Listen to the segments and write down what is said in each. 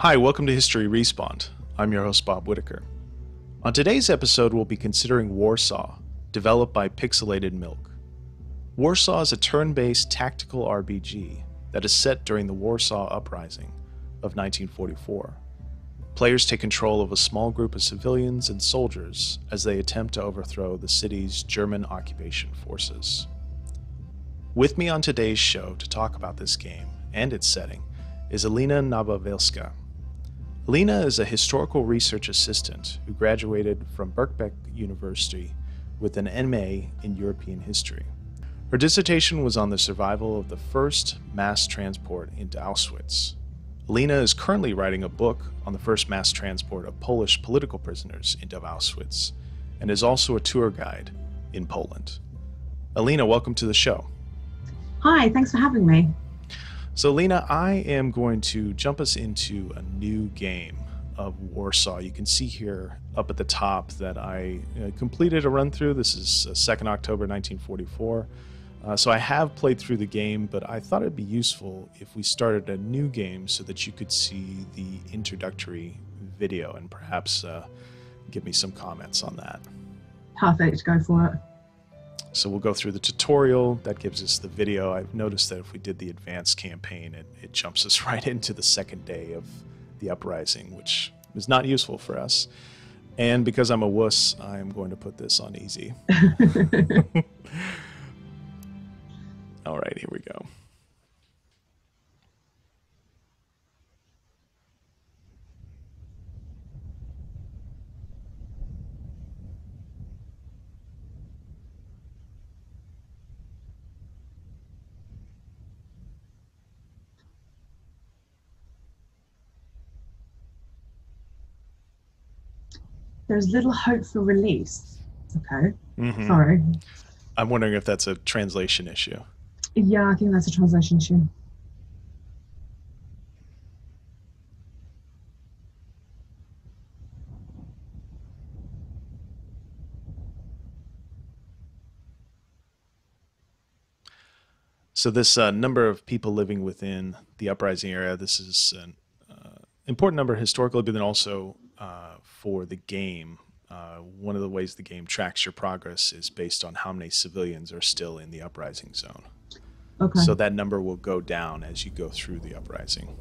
Hi, welcome to History Respawned. I'm your host, Bob Whitaker. On today's episode, we'll be considering Warsaw, developed by Pixelated Milk. Warsaw is a turn based tactical RPG that is set during the Warsaw Uprising of 1944. Players take control of a small group of civilians and soldiers as they attempt to overthrow the city's German occupation forces. With me on today's show to talk about this game and its setting is Alina Nowobilska. Alina is a historical research assistant who graduated from Birkbeck University with an MA in European history. Her dissertation was on the survival of the first mass transport into Auschwitz. Alina is currently writing a book on the first mass transport of Polish political prisoners into Auschwitz and is also a tour guide in Poland. Alina, welcome to the show. Hi, thanks for having me. So, Lena, I am going to jump us into a new game of Warsaw. You can see here up at the top that I uh, completed a run through. This is uh, 2nd October 1944. Uh, so I have played through the game, but I thought it'd be useful if we started a new game so that you could see the introductory video and perhaps uh, give me some comments on that. Perfect, go for it. So we'll go through the tutorial that gives us the video. I've noticed that if we did the advanced campaign, it, it jumps us right into the second day of the uprising, which is not useful for us. And because I'm a wuss, I'm going to put this on easy. All right, here we go. There's little hope for release. Okay. Mhm. Sorry. I'm wondering if that's a translation issue. Yeah, I think that's a translation issue. So this uh, number of people living within the uprising area, this is an uh, important number historically, but then also uh, for the game. Uh, one of the ways the game tracks your progress is based on how many civilians are still in the uprising zone. Okay. So that number will go down as you go through the uprising.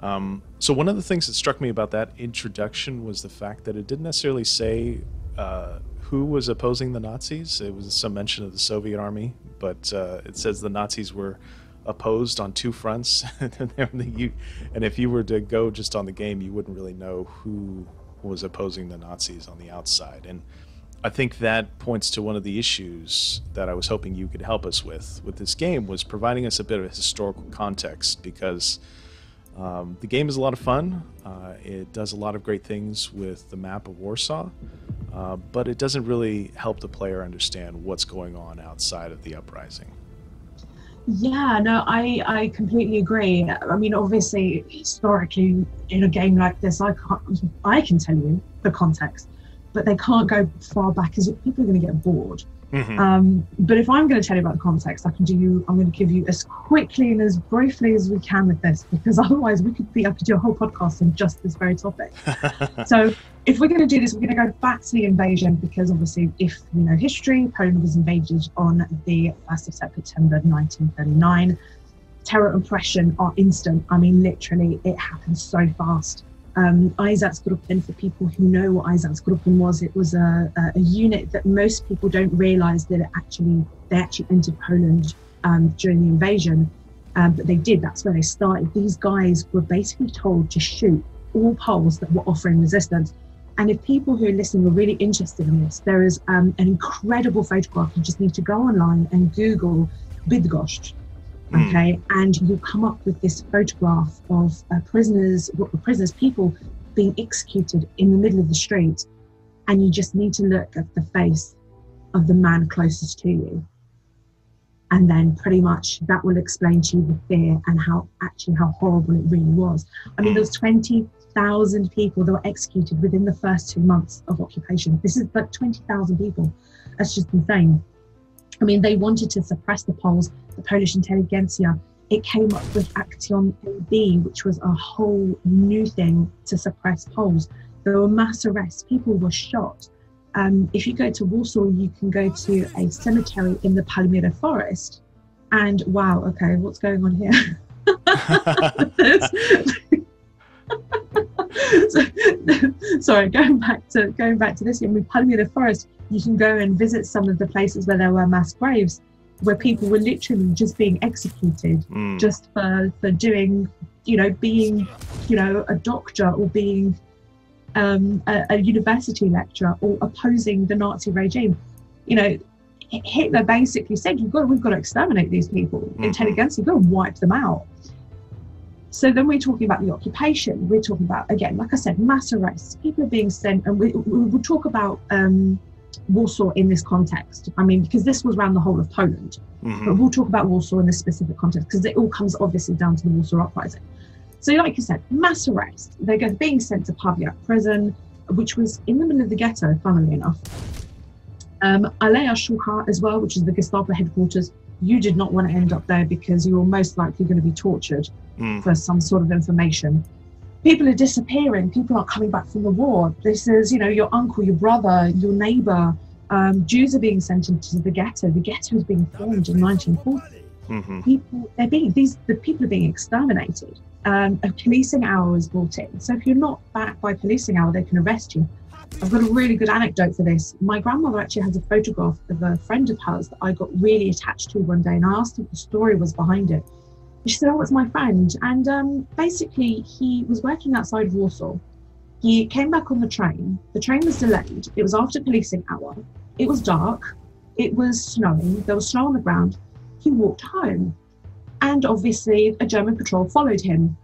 Um, so one of the things that struck me about that introduction was the fact that it didn't necessarily say uh, who was opposing the Nazis. It was some mention of the Soviet army, but uh, it says the Nazis were opposed on two fronts. and if you were to go just on the game, you wouldn't really know who was opposing the Nazis on the outside. And I think that points to one of the issues that I was hoping you could help us with with this game was providing us a bit of historical context because um, the game is a lot of fun. Uh, it does a lot of great things with the map of Warsaw, uh, but it doesn't really help the player understand what's going on outside of the uprising. Yeah, no, I, I completely agree. I mean, obviously, historically, in a game like this, I can't, I can tell you the context, but they can't go far back because people are going to get bored. Um, but if I'm going to tell you about the context, I can do you. I'm going to give you as quickly and as briefly as we can with this, because otherwise we could be. I could do a whole podcast on just this very topic. so if we're going to do this, we're going to go back to the invasion because obviously, if you know history, Poland was invaded on the 1st of September 1939. Terror and oppression are instant. I mean, literally, it happens so fast. Um, Einsatzgruppen, for people who know what Einsatzgruppen was, it was a, a, unit that most people don't realise that it actually they actually entered Poland um, during the invasion, um, but they did. That's where they started. These guys were basically told to shoot all Poles that were offering resistance. And if people who are listening are really interested in this, there is um, an incredible photograph. You just need to go online and Google Bydgoszcz, Mm. okay, and you'll come up with this photograph of uh, prisoners, prisoners, people being executed in the middle of the street, and you just need to look at the face of the man closest to you, and then pretty much that will explain to you the fear and how actually how horrible it really was. I mean, there was twenty thousand people that were executed within the first two months of occupation. This is like twenty thousand people. That's just insane. I mean, they wanted to suppress the Poles. The Polish intelligentsia it came up with Action AB, which was a whole new thing to suppress Poles. There were mass arrests, people were shot. Um, if you go to Warsaw, you can go to a cemetery in the Palmiry forest, and wow, okay, what's going on here? so, sorry, going back to going back to this, in the forest, you can go and visit some of the places where there were mass graves, where people were literally just being executed Mm. just for for doing, you know, being, you know, a doctor or being um, a, a university lecturer or opposing the Nazi regime. You know, Hitler basically said, "You've got, we've got to exterminate these people. Mhm. Intelligentsia, you've got to wipe them out." So then we're talking about the occupation. We're talking about again, like I said, mass arrests. People are being sent, and we, we will talk about um, Warsaw in this context. I mean, because this was around the whole of Poland, Mhm. but we'll talk about Warsaw in this specific context because it all comes obviously down to the Warsaw uprising. So, like you said, mass arrest. They're being sent to Pawiak prison, which was in the middle of the ghetto, funnily enough. Um, Aleja Szucha as well, which is the Gestapo headquarters. You did not want to end up there because you were most likely going to be tortured Mm. for some sort of information. People are disappearing. People aren't coming back from the war. This is, you know, your uncle, your brother, your neighbor. Um, Jews are being sent into the ghetto. The ghetto is being formed in 1940 Mhm. people they're being these the people are being exterminated um, a policing hour is brought in so if you're not back by policing hour they can arrest you i've got a really good anecdote for this. My grandmother actually has a photograph of a friend of hers that i got really attached to one day and i asked her what the story was behind it. She said oh it's my friend. And um, basically he was working outside warsaw. He came back on the train. The train was delayed. It was after policing hour. It was dark. It was snowing. There was snow on the ground. He walked home. And obviously, a German patrol followed him,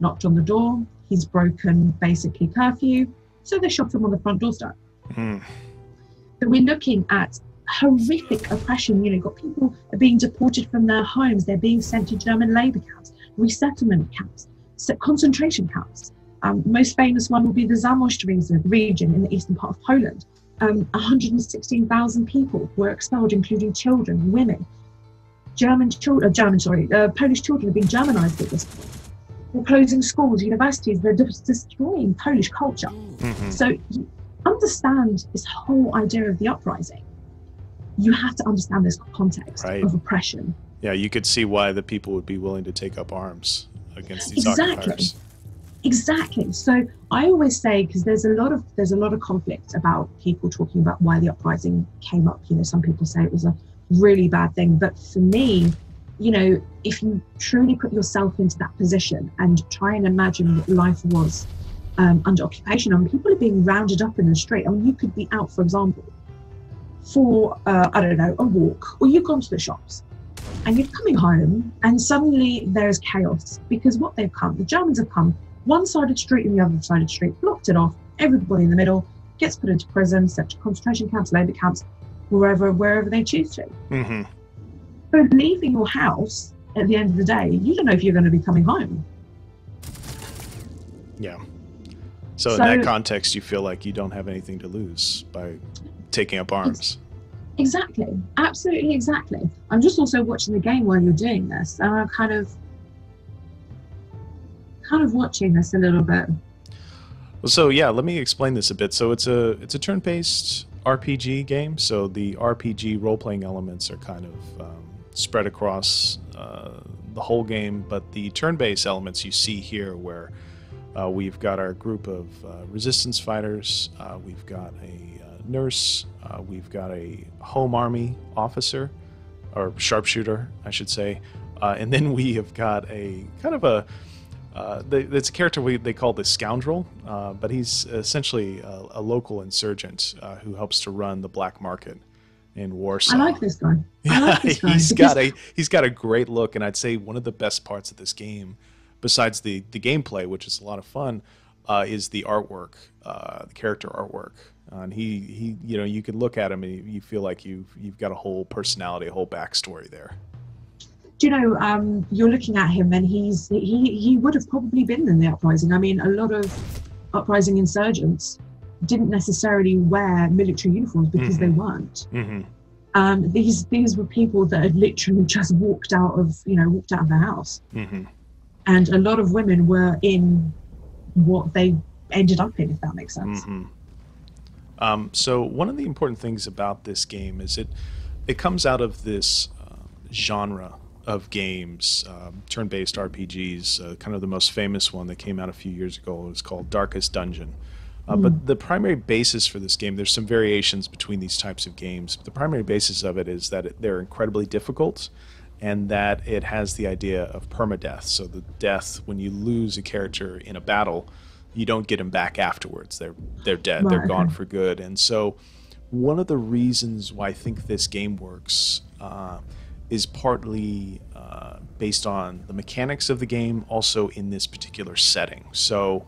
knocked on the door. He's broken basically curfew. So they shot him on the front doorstep. Mm. So we're looking at horrific oppression. You know, got people are being deported from their homes. They're being sent to German labor camps, resettlement camps, concentration camps. Um, most famous one will be the Zamość region, in the eastern part of Poland. Um, 116,000 people were expelled, including children, women. German children, uh, German, sorry, uh, Polish children are being Germanized at this point. They're closing schools, universities. They're just destroying Polish culture. Mhm. So you understand this whole idea of the uprising. You have to understand this context Right. of oppression. Yeah, you could see why the people would be willing to take up arms against these Exactly. occupiers. Exactly. So I always say because there's a lot of there's a lot of conflict about people talking about why the uprising came up. You know, some people say it was a really bad thing, but for me, you know, if you truly put yourself into that position and try and imagine what life was um, under occupation, I mean, people are being rounded up in the street. I mean, you could be out, for example, for uh, I don't know a walk, or you've gone to the shops, and you're coming home, and suddenly there's chaos because what they've come, the Germans have come one side of the street and the other side of the street, blocked it off. Everybody in the middle gets put into prison, sent to concentration camps, labour camps, wherever wherever they choose to. hmm But leaving your house at the end of the day, you don't know if you're going to be coming home. Yeah. So, in that context, you feel like you don't have anything to lose by taking up arms. Exactly, absolutely, exactly. I'm just also watching the game while you're doing this, and I'm kind of, kind of watching this a little bit. Well, so yeah, let me explain this a bit. So it's a it's a turn-based RPG game. So the RPG role-playing elements are kind of um, spread across uh, the whole game, but the turn-based elements you see here, where uh, we've got our group of uh, resistance fighters, uh, we've got a uh, nurse, we've got a home army officer, or sharpshooter, I should say, and then we have got a kind of a uh, the, it's a character we, they call the scoundrel, uh, but he's essentially a, a local insurgent uh, who helps to run the black market in Warsaw. I like this guy. I Yeah, like this guy. he's got a he's got a great look, and I'd say one of the best parts of this game, besides the the gameplay, which is a lot of fun, uh, is the artwork, uh, the character artwork. Uh, and he he you know you can look at him and you, you feel like you've you've got a whole personality, a whole backstory there. do you know um, you're looking at him and he's he he would have probably been in the uprising i mean a lot of uprising insurgents didn't necessarily wear military uniforms because they weren't hmm Um, these these were people that had literally just walked out of you know walked out of the house, hmm and a lot of women were in what they ended up in, if that makes sense. hmm Um, so one of the important things about this game is it it comes out of this um, genre of games, um, turn-based RPGs. Uh, kind of the most famous one that came out a few years ago was called Darkest Dungeon. Uh, But the primary basis for this game, there's some variations between these types of games. But the primary basis of it is that it, they're incredibly difficult, and that it has the idea of permadeath. So the death when you lose a character in a battle, you don't get them back afterwards. They're they're dead. they're gone for good. And so, one of the reasons why I think this game works uh, is partly uh, based on the mechanics of the game, also in this particular setting. So,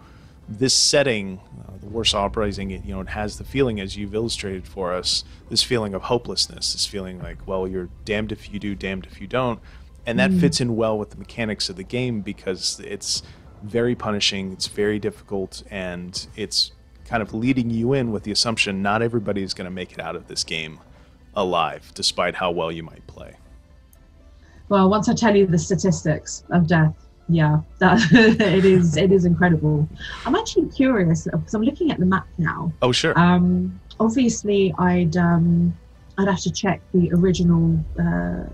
this setting, uh, the Warsaw Uprising, it, you know, it has the feeling, as you've illustrated for us, this feeling of hopelessness, this feeling like, well, you're damned if you do, damned if you don't, and that fits in well with the mechanics of the game because it's very punishing, it's very difficult, and it's kind of leading you in with the assumption not everybody is going to make it out of this game alive, despite how well you might play. Well, once I tell you the statistics of death, yeah, that it is it is incredible. I'm actually curious because I'm looking at the map now. Oh, sure. Um, obviously, I'd um, I'd have to check the original. Uh,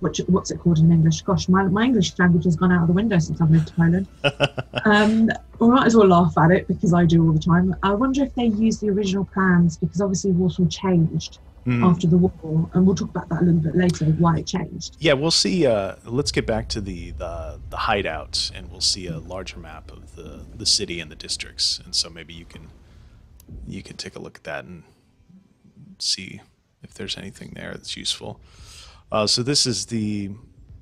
what, what's it called in English? Gosh, my, my English language has gone out of the window since I've moved to Poland. um, we might as well laugh at it because I do all the time. I wonder if they used the original plans because obviously Warsaw changed Hmm. after the war, and we'll talk about that a little bit later why it changed. Yeah, we'll see. Uh, let's get back to the, the the hideout, and we'll see a larger map of the the city and the districts. And so maybe you can you can take a look at that and see if there's anything there that's useful. Uh, so this is the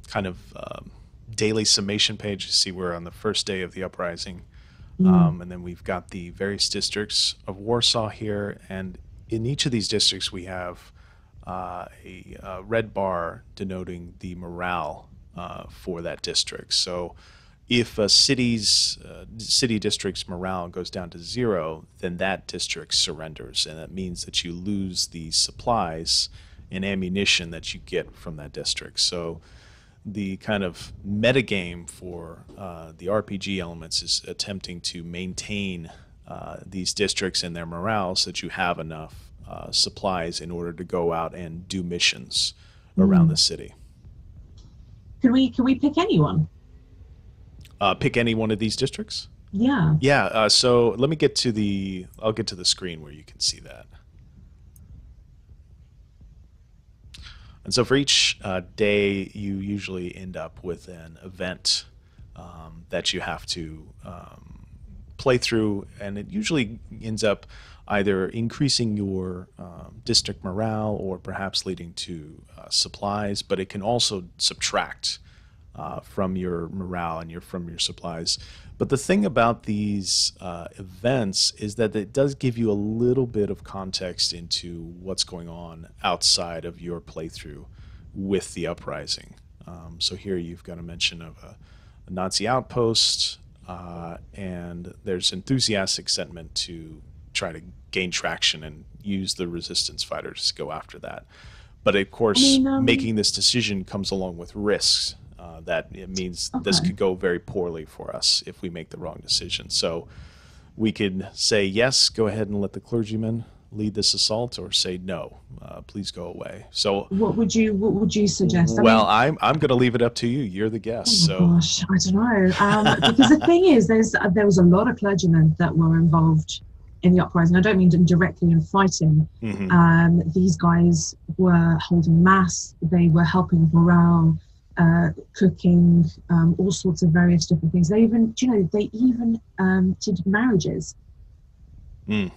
kind of um, daily summation page. You see, we're on the first day of the uprising, um, and then we've got the various districts of Warsaw here, and in each of these districts we have uh, a uh, red bar denoting the morale uh, for that district. So if a city's uh, city district's morale goes down to zero, then that district surrenders, and that means that you lose the supplies and ammunition that you get from that district. So the kind of metagame for uh, the RPG elements is attempting to maintain uh, these districts and their morale so that you have enough uh, supplies in order to go out and do missions around the city. Can we can we pick anyone? Uh, pick any one of these districts. Yeah. Yeah. Uh, so let me get to the. I'll get to the screen where you can see that. And so for each uh, day, you usually end up with an event um, that you have to um, play through, and it usually ends up either increasing your um, district morale or perhaps leading to uh, supplies, but it can also subtract uh, from your morale and your from your supplies. But the thing about these uh, events is that it does give you a little bit of context into what's going on outside of your playthrough with the uprising. Um, so here you've got a mention of a, a Nazi outpost, uh, and there's enthusiastic sentiment to try to gain traction and use the resistance fighters to go after that. But of course, mean, um, making this decision comes along with risks. Uh, that it means this could go very poorly for us if we make the wrong decision. So we could say yes, go ahead and let the clergyman lead this assault, or say no, uh, please go away. So, What would you What would you suggest? I well, mean, I'm I'm going to leave it up to you. You're the guest. oh So, gosh, I don't know. Um, because the thing is, there's there was a lot of clergymen that were involved in the uprising. I don't mean directly in fighting. mhm. Um, these guys were holding mass. They were helping morale, uh, cooking, um, all sorts of various different things. They even, you know, they even um, did marriages. Mm.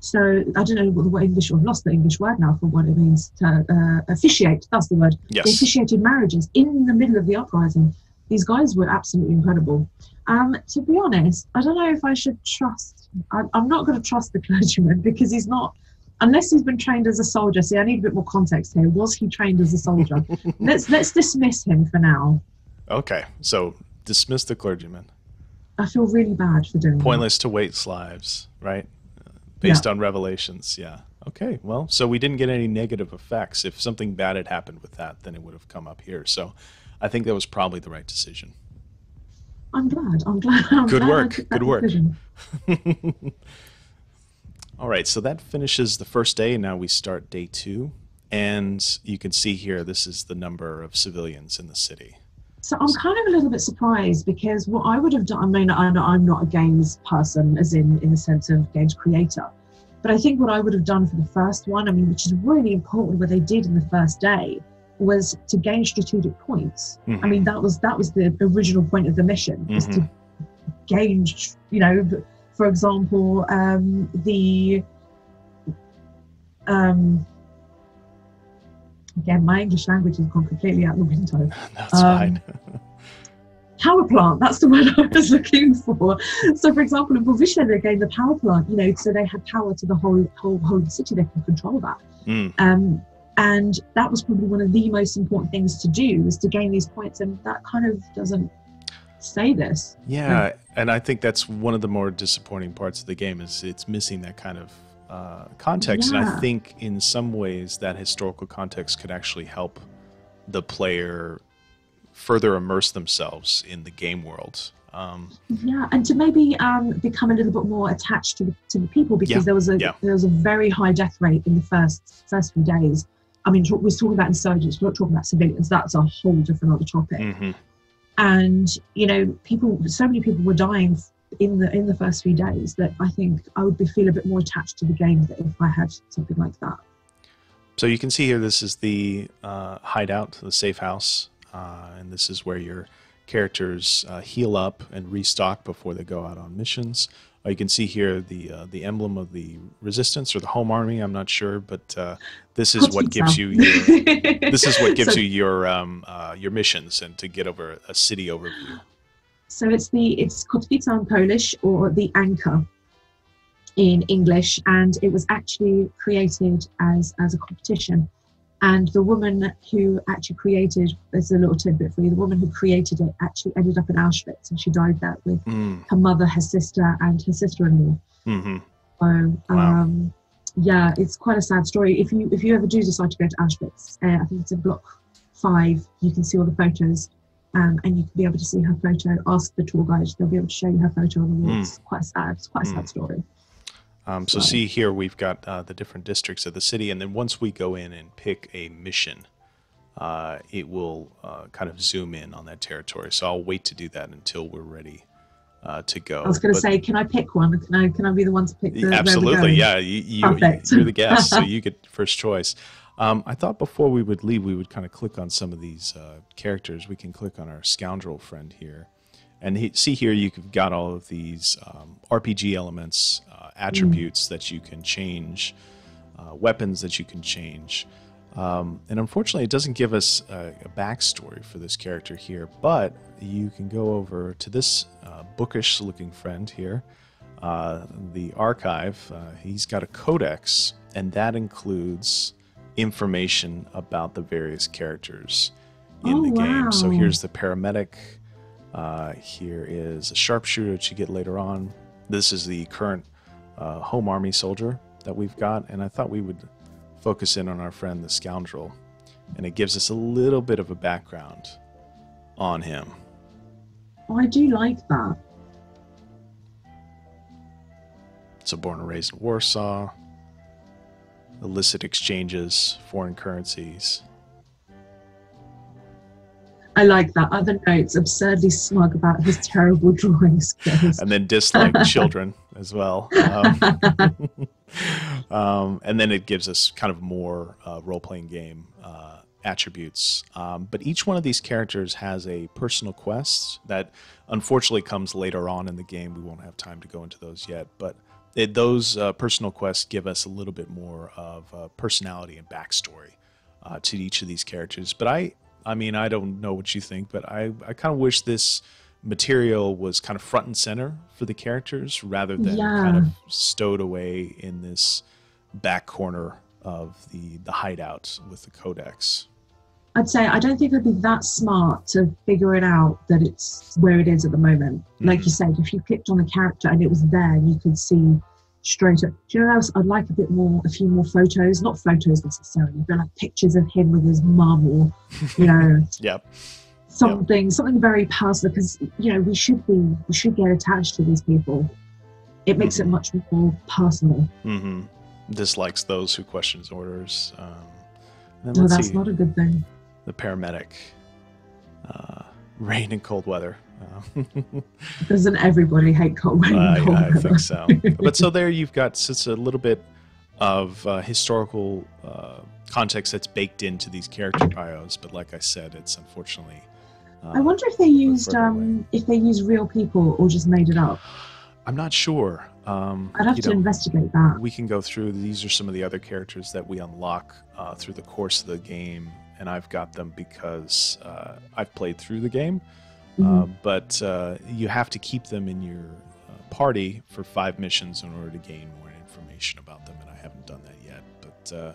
So I don't know what, what English. I've lost the English word now for what it means to uh, officiate. That's the word. They yes. officiated marriages in the middle of the uprising. These guys were absolutely incredible. Um, to be honest, I don't know if I should trust. I'm, I'm not going to trust the clergyman because he's not, unless he's been trained as a soldier. See, I need a bit more context here. Was he trained as a soldier? let's let's dismiss him for now. Okay. So dismiss the clergyman. I feel really bad for doing that. Pointless to waste lives, right? Based on revelations. Yeah. Okay. Well, so we didn't get any negative effects. If something bad had happened with that, then it would have come up here. So I think that was probably the right decision. I'm glad. I'm glad. I'm Good glad work. Good work. All right, so that finishes the first day, and now we start day two. And you can see here, this is the number of civilians in the city. So I'm kind of a little bit surprised because what I would have done, I mean, I'm not, I'm not a games person, as in in the sense of games creator, but I think what I would have done for the first one, I mean, which is really important, what they did in the first day, was to gain strategic points. I mean, that was that was the original point of the mission, was to gain, you know, for example, um, the um, again, my English language has gone completely out the window. That's Um, fine. power plant that's the word i was looking for so for example in they gained the power plant you know so they had power to the whole whole whole city they can control that Mm, um and that was probably one of the most important things to do was to gain these points and that kind of doesn't say this yeah, and I think that's one of the more disappointing parts of the game is it's missing that kind of uh, context. And I think in some ways that historical context could actually help the player further immerse themselves in the game world. Um, yeah and to maybe um become a little bit more attached to the, to the people because Yeah, there was a yeah. there was a very high death rate in the first first few days i mean we're talking about insurgents we're not talking about civilians that's a whole different other topic mhm. and you know people so many people were dying in the in the first few days that i think i would be feel a bit more attached to the game if i had something like that So you can see here, this is the uh, hideout, the safe house, uh, and this is where your characters uh, heal up and restock before they go out on missions. Uh, you can see here the uh, the emblem of the resistance or the home army. I'm not sure, but uh, this is what gives you your, this is what gives so, you your um, uh, your missions and to get over a city overview. So it's the it's kotwica in polish or the anchor in english and it was actually created as as a competition and the woman who actually created there's a little tidbit for you the woman who created it actually ended up in auschwitz and she died there with Mm, her mother her sister and her sister-in-law hmm So Wow. um, yeah, it's quite a sad story. If you if you ever do decide to go to Auschwitz, uh, I think it's in block five. You can see all the photos, um, and you can be able to see her photo. Ask the tour guide; they'll be able to show you her photo on the wall. Mm. It's quite sad. It's quite a sad story. Um, so Right. see here, we've got uh, the different districts of the city, and then once we go in and pick a mission, uh, it will uh, kind of zoom in on that territory. So I'll wait to do that until we're ready uh, to go. I was going to say, can I pick one? Can I can I be the one to pick the absolutely, yeah. You, you, you're the guest, so you get first choice. Um, I thought before we would leave, we would kind of click on some of these uh, characters. We can click on our scoundrel friend here. And he, see here, you've got all of these um, RPG elements, uh, attributes that you can change, uh, weapons that you can change. Um, and unfortunately, it doesn't give us a, a backstory for this character here, but you can go over to this uh, bookish looking friend here, uh, the archive. Uh, he's got a codex, and that includes information about the various characters in Oh, the game. So here's the paramedic. Uh, here is a sharpshooter that you get later on. This is the current uh, home army soldier that we've got, and I thought we would focus in on our friend the scoundrel, and it gives us a little bit of a background on him. Oh, I do like that. So born and raised in Warsaw, illicit exchanges, foreign currencies. I like that. Other notes, absurdly smug about his terrible drawing skills. and then dislike children as well. Um, um, and then it gives us kind of more uh, role playing game uh, attributes. Um, but each one of these characters has a personal quest that unfortunately comes later on in the game. We won't have time to go into those yet. But it, those uh, personal quests give us a little bit more of uh, personality and backstory uh, to each of these characters. But I, I mean, I don't know what you think, but I, I kind of wish this material was kind of front and center for the characters rather than kind of stowed away in this back corner of the the hideout with the codex. I'd say I don't think I'd be that smart to figure it out that it's where it is at the moment. Like Mhm. you said, if you clicked on the character and it was there, you could see straight up. Do you know what else? I'd like a bit more, a few more photos, not photos necessarily, but like pictures of him with his mum or, you know, Yep. something, something very personal. Because you know, we should be, we should get attached to these people. It makes it Mhm. much more personal. hmm Dislikes those who question his orders. Um, No, that's see, not a good thing. The paramedic. Uh, rain and cold weather. Um, Doesn't everybody hate cold rain? and I, cold I weather? think so. but so there you've got just a little bit of uh, historical uh, context that's baked into these character bios. But like I said, it's unfortunately. Uh, I wonder if they used um, if they used real people or just made it up. I'm not sure. Um, I'd have to know, investigate that. we can go through. These are some of the other characters that we unlock uh, through the course of the game, and I've got them because uh, I've played through the game. Uh, Mhm. but uh, you have to keep them in your uh, party for five missions in order to gain more information about them, and I haven't done that yet. But uh,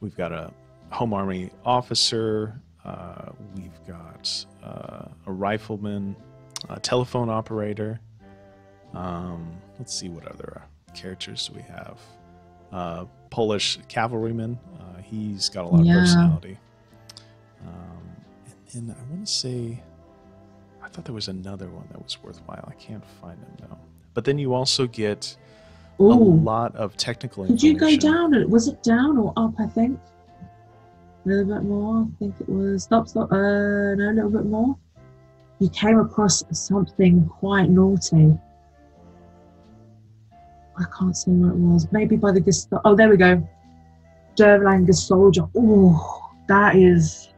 we've got a home army officer, uh, we've got uh, a rifleman, a telephone operator. Um, let's see what other characters we have. Uh, Polish cavalryman. Uh, he's got a lot Yeah. of personality. And I want to say, I thought there was another one that was worthwhile. I can't find them now. But then you also get a Oh, lot of technical could you go down? Was it down or up? I think a little bit more. I think it was stop, stop. Uh, no, a little bit more. You came across something quite naughty. I can't see where it was. Maybe by the Gestapo. Oh, there we go. Dirlewanger soldier. Oh, that is.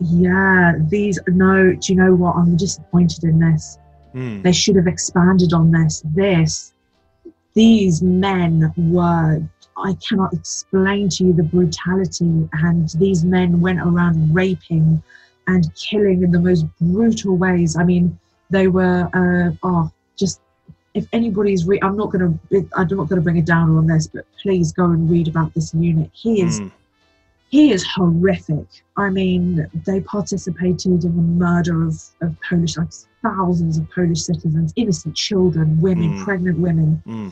Yeah, these. No, do you know what? I'm disappointed in this. Hmm. They should have expanded on this. This, these men were, I cannot explain to you the brutality. And these men went around raping and killing in the most brutal ways. I mean, they were, uh, oh, just, if anybody's, re- I'm not going to, I'm not going to bring a downer on this, but please go and read about this unit. He is Hmm. He is horrific. I mean, they participated in the murder of, of Polish, like thousands of Polish citizens, innocent children, women, Mm. pregnant women, Hmm.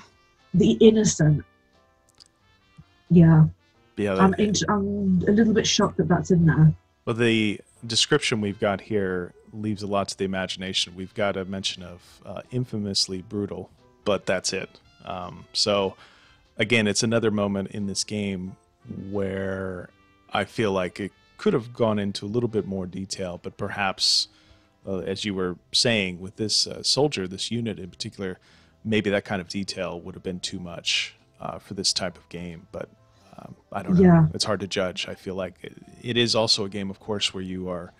the innocent. Yeah, Yeah, I'm, int- I'm a little bit shocked that that's in there. Well, the description we've got here leaves a lot to the imagination. We've got a mention of uh, infamously brutal, but that's it. Um, so, again, it's another moment in this game where I feel like it could have gone into a little bit more detail, but perhaps, uh, as you were saying, with this uh, soldier, this unit in particular, maybe that kind of detail would have been too much uh, for this type of game. But um, I don't know. Yeah. It's hard to judge. I feel like it, it is also a game, of course, where you are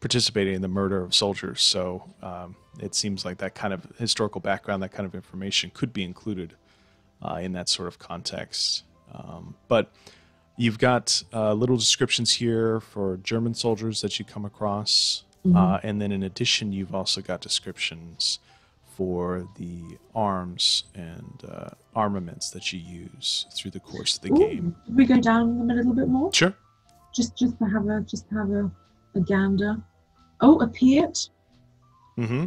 participating in the murder of soldiers. So um, it seems like that kind of historical background, that kind of information could be included uh, in that sort of context. Um, but you've got uh, little descriptions here for German soldiers that you come across. Uh, and then in addition, you've also got descriptions for the arms and uh, armaments that you use through the course of the Ooh, game. Could we go down them a little bit more? Sure. Just, just to have a, just to have a, a gander. Oh, a Piat. Mm-hmm.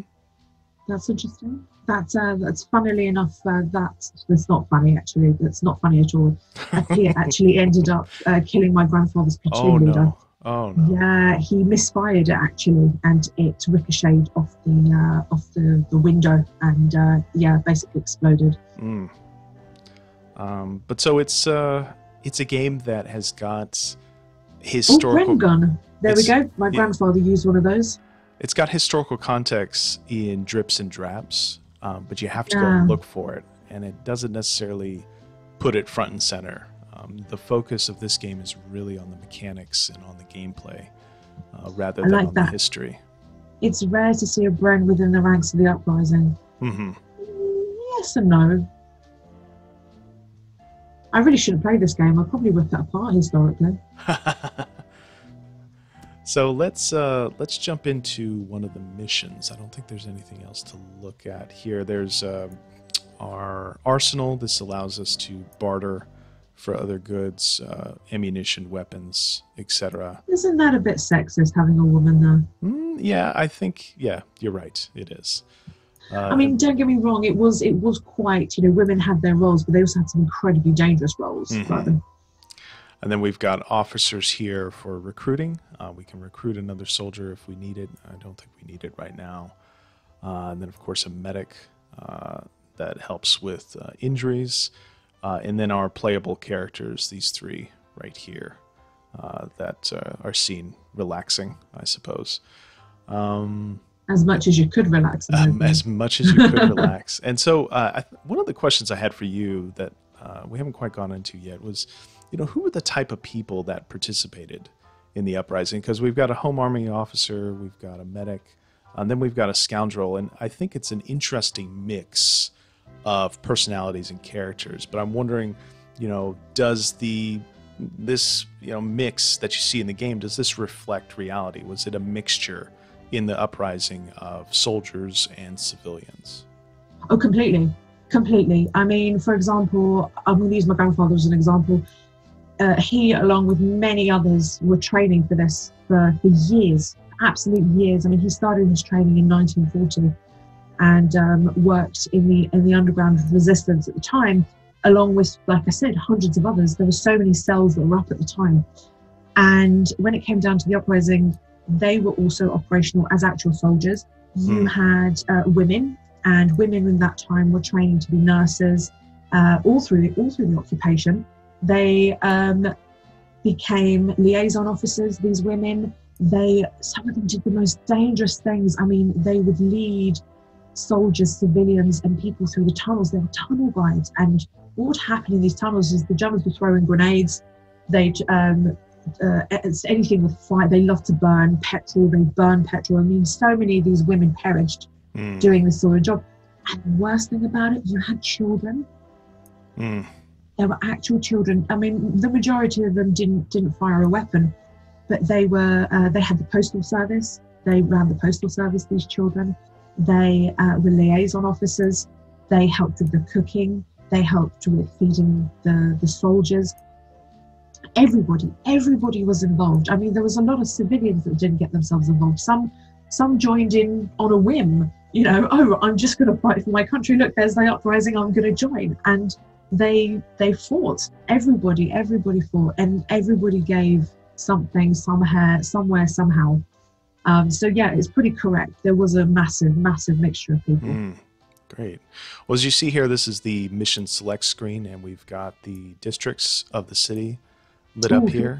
That's interesting. That's uh, that's funnily enough. Uh, that that's not funny actually. That's not funny at all. Piat actually ended up uh, killing my grandfather's platoon Oh leader. no! Oh no! Yeah, he misfired it actually, and it ricocheted off the uh, off the, the window, and uh, yeah, basically exploded. Mm. Um, but so it's uh, it's a game that has got Oh, historical. Bren gun. There we go. My yeah. grandfather used one of those. it's got historical context in drips and drabs, um, but you have to go Yeah. and look for it, and it doesn't necessarily put it front and center. Um, the focus of this game is really on the mechanics and on the gameplay, uh, rather I than like on that. the history. It's rare to see a Bren within the ranks of the uprising. hmm Yes and no. I really shouldn't play this game. I'd probably rip it apart historically. so let's uh, let's jump into one of the missions. I don't think there's anything else to look at here. There's um our arsenal. This allows us to barter for other goods, uh, ammunition, weapons, etc. Isn't that a bit sexist having a woman there? Mm, yeah, I think yeah, you're right. It is. Uh, I mean, don't get me wrong. It was it was quite you know women had their roles, but they also had some incredibly dangerous roles. Mm-hmm. And then we've got officers here for recruiting. Uh, we can recruit another soldier if we need it. I don't think we need it right now. Uh, and then, of course, a medic uh, that helps with uh, injuries. Uh, and then our playable characters, these three right here, uh, that are seen relaxing, I suppose. Um, as much as you could relax. Um, as much as you could relax. And so, uh, th- one of the questions I had for you that uh, we haven't quite gone into yet was, you know, who were the type of people that participated in the uprising? Because we've got a home army officer, we've got a medic, and then we've got a scoundrel, and I think it's an interesting mix of personalities and characters. But I'm wondering, you know, does the this you know mix that you see in the game does this reflect reality? Was it a mixture? in the uprising of soldiers and civilians? Oh, completely. Completely. I mean, for example, I'm going to use my grandfather as an example. Uh, he, along with many others, were training for this for, for years, absolute years. I mean, he started his training in 1940 and um, worked in the in the underground resistance at the time, along with, like I said, hundreds of others. There were so many cells that were up at the time. And when it came down to the uprising, they were also operational as actual soldiers. You mm. had uh, women, and women in that time were training to be nurses uh, all through all through the occupation. They um, became liaison officers. These women, they some of them did the most dangerous things. I mean, they would lead soldiers, civilians, and people through the tunnels. They were tunnel guides, and what would happen in these tunnels is the Germans were throwing grenades. They'd um, uh, anything with fire. They love to burn petrol. They burn petrol. I mean, so many of these women perished mm. doing this sort of job. And the worst thing about it, you had children. Mm. There were actual children. I mean, the majority of them didn't didn't fire a weapon, but they were uh, they had the postal service. They ran the postal service. These children, they uh, were liaison officers. They helped with the cooking. They helped with feeding the the soldiers everybody, everybody was involved. I mean, there was a lot of civilians that didn't get themselves involved. Some, some joined in on a whim. You know, oh, I'm just going to fight for my country. Look, there's the uprising. I'm going to join, and they they fought. Everybody, everybody fought, and everybody gave something, somewhere, somewhere, somehow. Um, so yeah, it's pretty correct. There was a massive, massive mixture of people. Mm, great. Well, as you see here, this is the mission select screen, and we've got the districts of the city lit up here.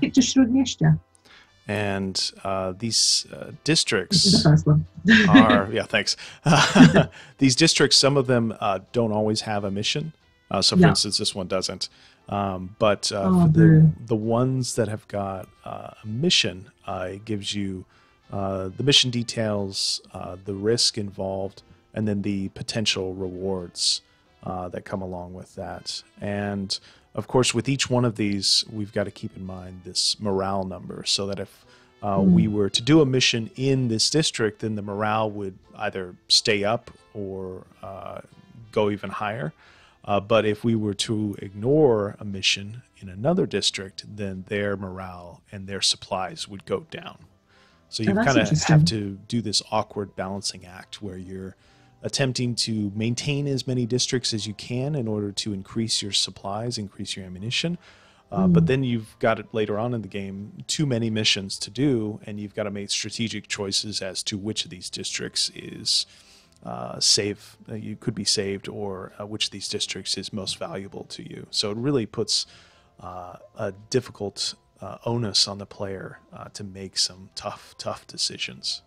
And uh, these uh, districts the are, yeah, thanks. these districts, some of them uh, don't always have a mission. Uh, so, for instance, this one doesn't. Um, but uh, oh, the, the ones that have got uh, a mission, it gives you the mission details, the risk involved, and then the potential rewards that come along with that. And of course, with each one of these, we've got to keep in mind this morale number so that if uh, mm. we were to do a mission in this district, then the morale would either stay up or uh, go even higher. Uh, but if we were to ignore a mission in another district, then their morale and their supplies would go down. So you oh, kind of have to do this awkward balancing act where you're attempting to maintain as many districts as you can in order to increase your supplies, increase your ammunition. Uh, mm. But then you've got it later on in the game too many missions to do, and you've got to make strategic choices as to which of these districts is uh, save. Uh, you could be saved, or uh, which of these districts is most valuable to you. So it really puts uh, a difficult uh, onus on the player to make some tough, tough decisions.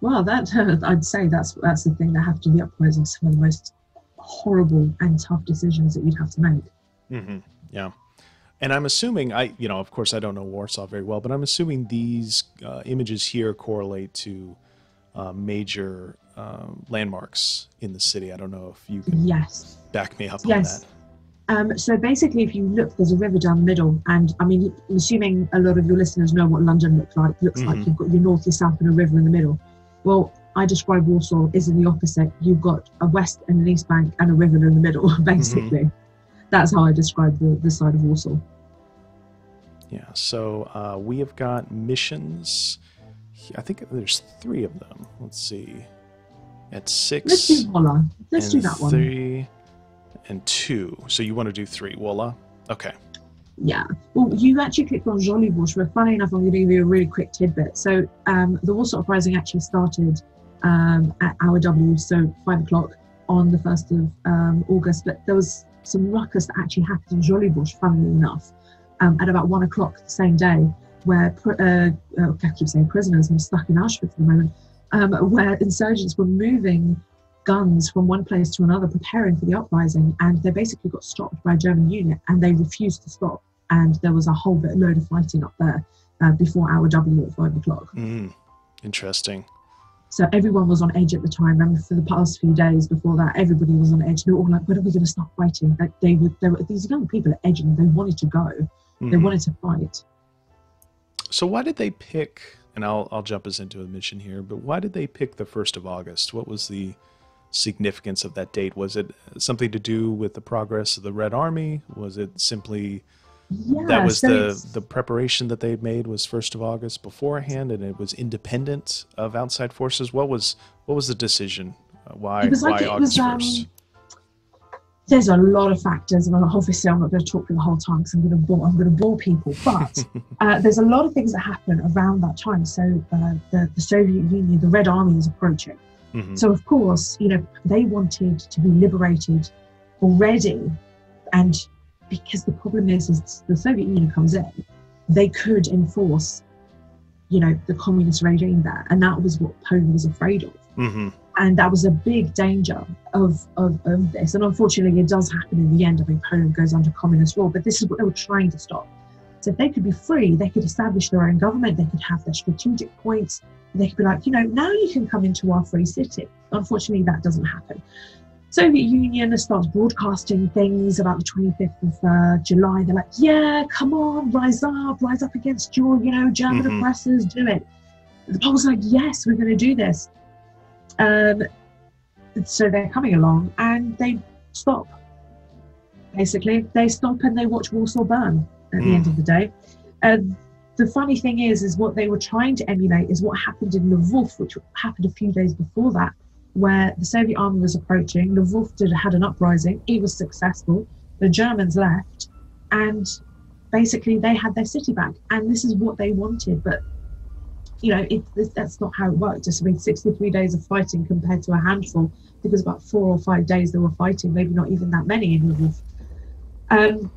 Well, that uh, I'd say that's that's the thing that have to be uprising some of the most horrible and tough decisions that you'd have to make. Mm-hmm. Yeah. And I'm assuming I, you know, of course, I don't know Warsaw very well, but I'm assuming these uh, images here correlate to uh, major uh, landmarks in the city. I don't know if you can yes. back me up yes. on that. Um, so basically, if you look, there's a river down the middle, and I mean, I'm assuming a lot of your listeners know what London looks like. Looks mm-hmm. like you've got your north, your south, and a river in the middle. Well, I describe Warsaw is in the opposite. You've got a west and an east bank and a river in the middle, basically. Mm-hmm. That's how I describe the, the side of Warsaw. Yeah, so uh, we have got missions. I think there's three of them. Let's see. At 6 Let's do Wola. Let's do that one. Three and two. So you want to do three. Voila. Okay. Yeah. Well, you actually clicked on Żoliborz, but funny enough, I'm going to give you a really quick tidbit. So um, the Warsaw Uprising actually started um, at hour W, so five o'clock on the 1st of um, August, but there was some ruckus that actually happened in Żoliborz, funnily enough, um, at about one o'clock the same day, where, uh, uh, I keep saying prisoners, I'm stuck in Auschwitz at the moment, um, where insurgents were moving guns from one place to another, preparing for the uprising, and they basically got stopped by a German unit, and they refused to stop. And there was a whole bit load of fighting up there uh, before hour W at five o'clock. Mm, interesting. So everyone was on edge at the time. Remember, for the past few days before that, everybody was on edge. They were all like, "When are we going to stop fighting?" Like they were, they were these young people at edge, and they wanted to go. They Mhm. wanted to fight. So why did they pick? And I'll I'll jump us into a mission here. But why did they pick the first of August? What was the significance of that date? Was it something to do with the progress of the Red Army? Was it simply Yeah, that was so the the preparation that they made was first of August beforehand, and it was independent of outside forces. What was what was the decision? Uh, why why like August um, first? There's a lot of factors, and obviously I'm not going to talk for the whole time because I'm going to bore I'm going to bore people. But uh, there's a lot of things that happen around that time. So uh, the the Soviet Union, the Red Army is approaching. Mhm. So of course, you know, they wanted to be liberated already, and because the problem is, is the Soviet Union comes in, they could enforce, you know, the communist regime there, and that was what Poland was afraid of Mhm. And that was a big danger of, of, of this. And unfortunately, it does happen in the end. I mean, Poland goes under communist rule, but this is what they were trying to stop. So if they could be free, they could establish their own government, they could have their strategic points, they could be like, you know, now you can come into our free city. Unfortunately, that doesn't happen. Soviet Union starts broadcasting things about the 25th of uh, July. They're like, yeah, come on, rise up, rise up against your, you know, German Mhm. oppressors, do it. The Poles are like, yes, we're going to do this. Um, so they're coming along and they stop. Basically, they stop and they watch Warsaw burn at the Mm. end of the day. And the funny thing is, is what they were trying to emulate is what happened in Lvov, which happened a few days before that, where the Soviet army was approaching. Lvov did, had an uprising. It was successful. The Germans left, and basically they had their city back. And this is what they wanted, but you know, it, this- that's not how it worked. Just I mean, 63 days of fighting compared to a handful. It was about four or five days they were fighting, maybe not even that many in Lviv. Um,